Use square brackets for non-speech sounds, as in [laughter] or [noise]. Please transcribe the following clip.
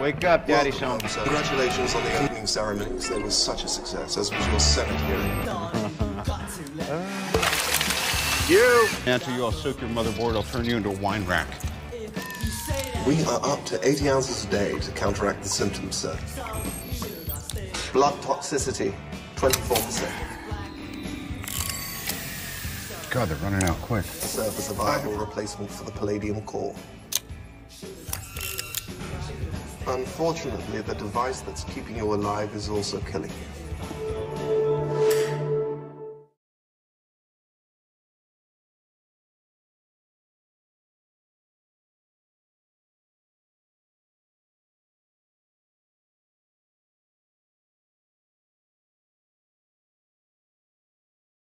Wake up, Daddy Welcome, Sean. sir. Congratulations on the opening ceremonies. They were such a success, as was your Senate hearing. [laughs] You! Until you all soak your motherboard, I'll turn you into a wine rack. We are up to 80 ounces a day to counteract the symptoms, sir. Blood toxicity, 24%. God, they're running out quick. Serve as a viable replacement for the palladium core. Unfortunately, the device that's keeping you alive is also killing you.